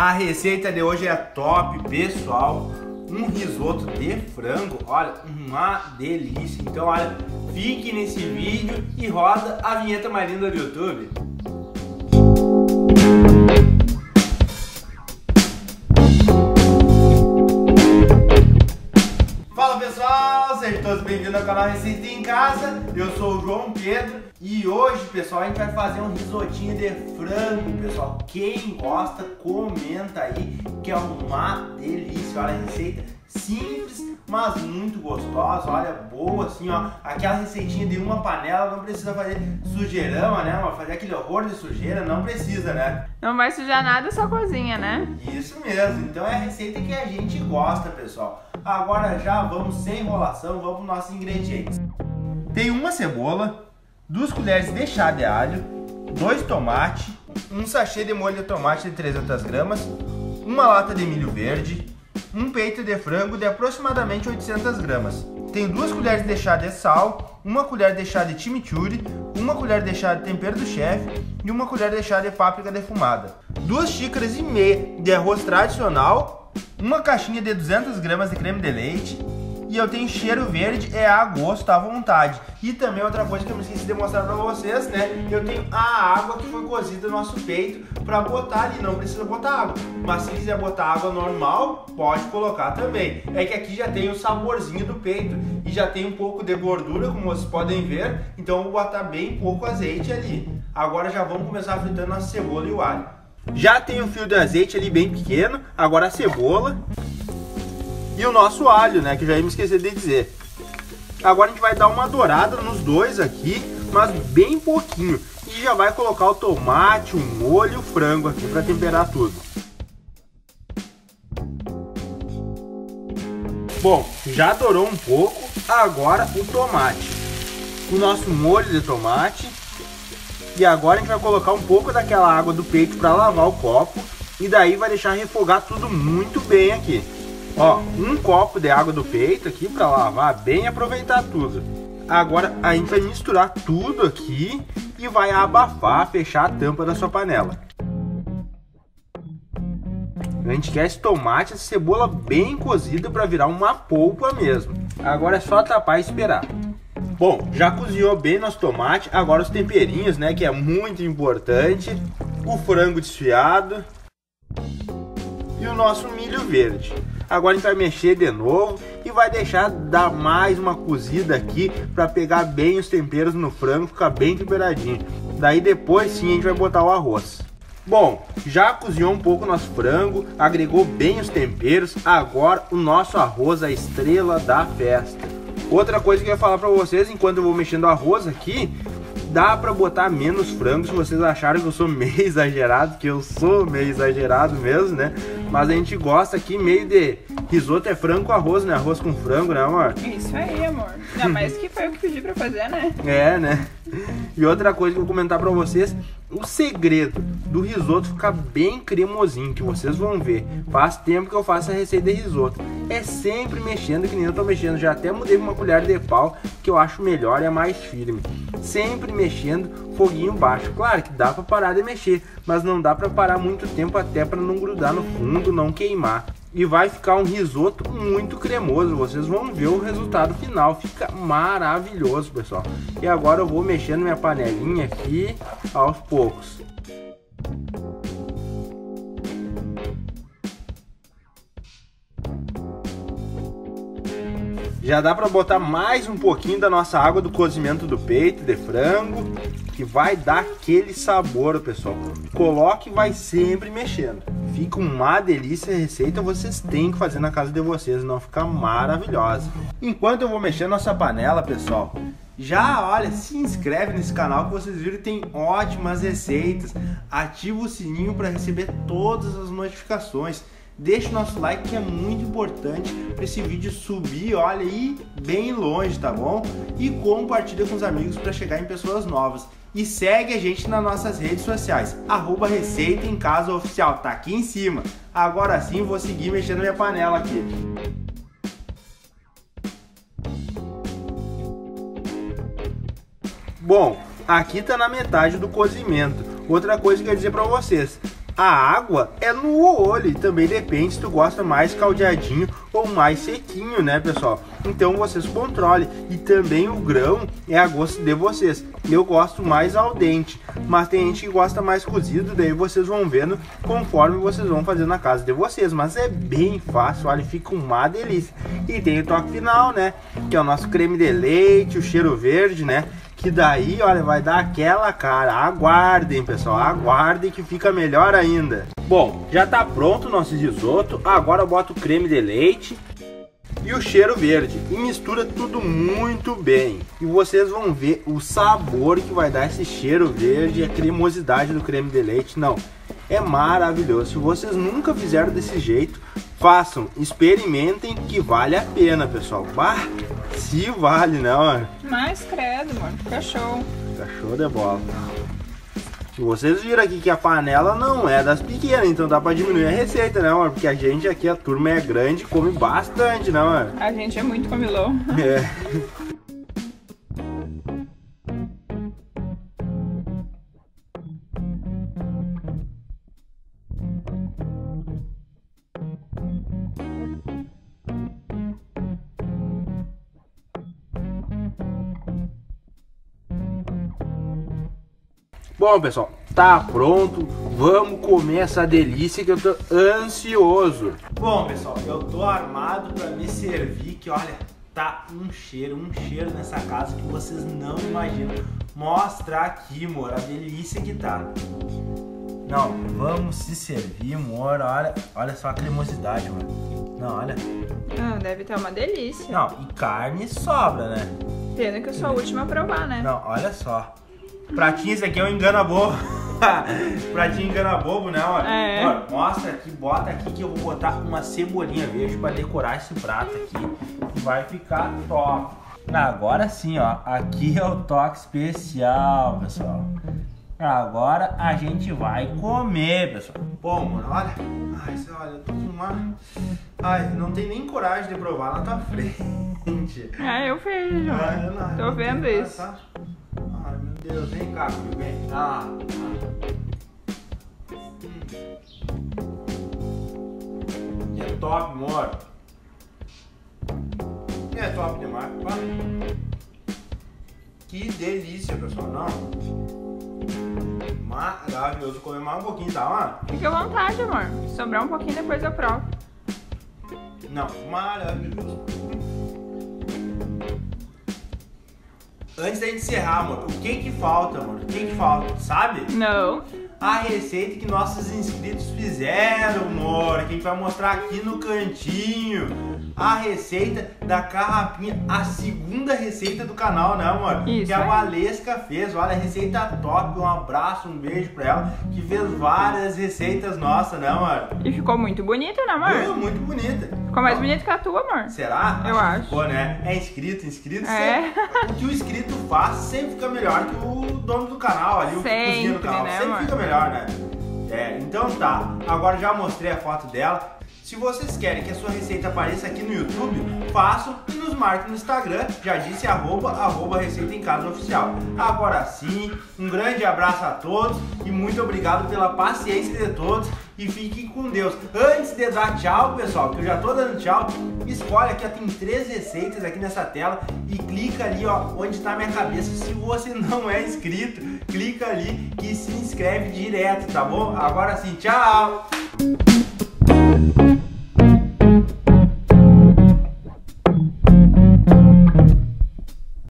A receita de hoje é top, pessoal. Um risoto de frango, olha, uma delícia. Então, olha, fique nesse vídeo e roda a vinheta mais linda do YouTube. Pessoal, a gente vai fazer um risotinho de frango, pessoal. Quem gosta, comenta aí que é uma delícia. Olha a receita simples, mas muito gostosa. Olha, boa assim, ó. Aquela receitinha de uma panela, não precisa fazer sujeirão, né? Mas fazer aquele horror de sujeira, não precisa, né? Não vai sujar nada, só cozinha, né? Isso mesmo. Então é a receita que a gente gosta, pessoal. Agora já vamos sem enrolação, vamos para os nossos ingredientes. Tem uma cebola, duas colheres de chá de alho, dois tomates, um sachê de molho de tomate de 300 gramas, uma lata de milho verde, um peito de frango de aproximadamente 800 gramas. Tem duas colheres de chá de sal, uma colher de chá de chimichurri, uma colher de chá de tempero do chefe e uma colher de chá de páprica defumada. Duas xícaras e meia de arroz tradicional uma caixinha de 200 gramas de creme de leite e eu tenho cheiro verde, é a gosto, à vontade. E também outra coisa que eu me esqueci de mostrar pra vocês, né? Eu tenho a água que foi cozida no nosso peito pra botar ali, não precisa botar água. Mas se quiser botar água normal, pode colocar também. É que aqui já tem o saborzinho do peito e já tem um pouco de gordura, como vocês podem ver. Então eu vou botar bem pouco azeite ali. Agora já vamos começar fritando a cebola e o alho. Já tem um fio de azeite ali bem pequeno, agora a cebola e o nosso alho, né, que já ia me esquecer de dizer. Agora a gente vai dar uma dourada nos dois aqui, mas bem pouquinho. E já vai colocar o tomate, o molho e o frango aqui para temperar tudo. Bom, já dourou um pouco, agora o tomate. O nosso molho de tomate e agora a gente vai colocar um pouco daquela água do peito para lavar o copo. E daí vai deixar refogar tudo muito bem aqui. Ó, um copo de água do peito aqui para lavar bem e aproveitar tudo. Agora a gente vai misturar tudo aqui e vai abafar, fechar a tampa da sua panela. A gente quer esse tomate, essa cebola bem cozida para virar uma polpa mesmo. Agora é só tapar e esperar. Bom, já cozinhou bem nosso tomate, agora os temperinhos, né, que é muito importante. O frango desfiado e o nosso milho verde. Agora a gente vai mexer de novo e vai deixar dar mais uma cozida aqui para pegar bem os temperos no frango, ficar bem temperadinho. Daí depois sim a gente vai botar o arroz. Bom, já cozinhou um pouco nosso frango, agregou bem os temperos, agora o nosso arroz, a estrela da festa. Outra coisa que eu ia falar pra vocês, enquanto eu vou mexendo o arroz aqui, dá pra botar menos frango se vocês acharam que eu sou meio exagerado, que eu sou meio exagerado mesmo, né? Mas a gente gosta aqui meio de risoto é frango com arroz, né? Arroz com frango, né, amor? Isso aí, amor. Ainda mais que foi o que pedi pra fazer, né? É, né? E outra coisa que eu vou comentar pra vocês, o segredo do risoto ficar bem cremosinho, que vocês vão ver. Faz tempo que eu faço a receita de risoto. É sempre mexendo, que nem eu tô mexendo. Já até mudei uma colher de pau, que eu acho melhor e é mais firme. Sempre mexendo, foguinho baixo. Claro que dá pra parar de mexer, mas não dá pra parar muito tempo até pra não grudar no fundo, não queimar e vai ficar um risoto muito cremoso. Vocês vão ver o resultado final, fica maravilhoso, pessoal. E agora eu vou mexendo minha panelinha aqui aos poucos. Já dá para botar mais um pouquinho da nossa água do cozimento do peito de frango, que vai dar aquele sabor, pessoal. Coloque e vai sempre mexendo. Fica uma delícia a receita, vocês têm que fazer na casa de vocês, não fica maravilhosa. Enquanto eu vou mexer nossa panela, pessoal, já olha, se inscreve nesse canal que vocês viram tem ótimas receitas. Ativa o sininho para receber todas as notificações. Deixa o nosso like que é muito importante para esse vídeo subir, olha aí, bem longe, tá bom? E compartilha com os amigos para chegar em pessoas novas. E segue a gente nas nossas redes sociais, arroba Receita em Casa Oficial, tá aqui em cima. Agora sim vou seguir mexendo minha panela aqui. Bom, aqui tá na metade do cozimento. Outra coisa que eu ia dizer para vocês, A água é no olho também depende se tu gosta mais caldeadinho ou mais sequinho, né, pessoal? Então vocês controlem. E também o grão é a gosto de vocês. Eu gosto mais ao dente, mas tem gente que gosta mais cozido, daí vocês vão vendo conforme vocês vão fazer na casa de vocês. Mas é bem fácil, olha, fica uma delícia. E tem o toque final, né? Que é o nosso creme de leite, o cheiro verde, né? Que daí, olha, vai dar aquela cara. Aguardem, pessoal, aguardem que fica melhor ainda. Bom, já tá pronto o nosso risoto. Agora eu boto o creme de leite e o cheiro verde e mistura tudo muito bem. E vocês vão ver o sabor que vai dar esse cheiro verde e a cremosidade do creme de leite. Não, é maravilhoso. Se vocês nunca fizeram desse jeito, façam, experimentem que vale a pena, pessoal. Bah, se vale, não, Mas credo, mano, fica show. Fica show de bola. Vocês viram aqui que a panela não é das pequenas, então dá pra diminuir a receita, né, mano? Porque a gente aqui, a turma é grande, come bastante, né, mano? A gente é muito comilão. É. Bom, pessoal, tá pronto. Vamos comer essa delícia que eu tô ansioso. Bom, pessoal, eu tô armado para me servir que olha, tá um cheiro, um cheiro nessa casa que vocês não imaginam. Mostra aqui, amor, a delícia que tá. Não, vamos se servir, amor. Olha, olha só a cremosidade, mano. Não, olha. Ah, deve estar uma delícia. Não, e carne sobra, né? Pena que eu sou a última a provar, né? Não, olha só. Pratinho, esse aqui é um engana bobo. Pratinho engana bobo, né? Olha, é. Olha, mostra aqui, bota aqui que eu vou botar uma cebolinha verde para decorar esse prato aqui. Que vai ficar top. Agora sim, ó. Aqui é o toque especial, pessoal. Agora a gente vai comer, pessoal. Bom, mano, olha. Ai, olha, eu tô uma... Ai, não tem nem coragem de provar na tua frente. Ah, eu vejo. Ai, não, tô vendo isso. Tá? Deus, vem cá, filho, vem. Ah, É top, amor. É top demais. Que delícia, pessoal. Não. Maravilhoso. Comer mais um pouquinho, tá, mano? Fique à vontade, amor. Sobrar um pouquinho, depois eu provo. Não, maravilhoso. Antes da gente encerrar, amor, o que que falta, amor? O que que falta, sabe? Não. A receita que nossos inscritos fizeram, amor, que a gente vai mostrar aqui no cantinho. A receita da carrapinha, a segunda receita do canal, né, amor? Isso, que a Valesca fez. Olha, receita top. Um abraço, um beijo pra ela, que fez várias receitas nossas, né, amor? E ficou muito bonita, né, amor? Ficou muito bonita. Ficou mais bonita que a tua, amor. Será? Eu acho. Ficou, né? É inscrito, inscrito. É. Sempre, o que o inscrito faz sempre fica melhor que o dono do canal ali, o que cozinha no canal. Né, sempre amor? fica melhor, né? É, então tá. Agora já mostrei a foto dela. Se vocês querem que a sua receita apareça aqui no YouTube, façam e nos marquem no Instagram. Já disse arroba, arroba Receita em Casa Oficial. Agora sim, um grande abraço a todos e muito obrigado pela paciência de todos e fiquem com Deus. Antes de dar tchau, pessoal, que eu já tô dando tchau, escolhe aqui, ó, tem três receitas aqui nessa tela e clica ali, ó, onde está minha cabeça. Se você não é inscrito, clica ali e se inscreve direto, tá bom? Agora sim, tchau!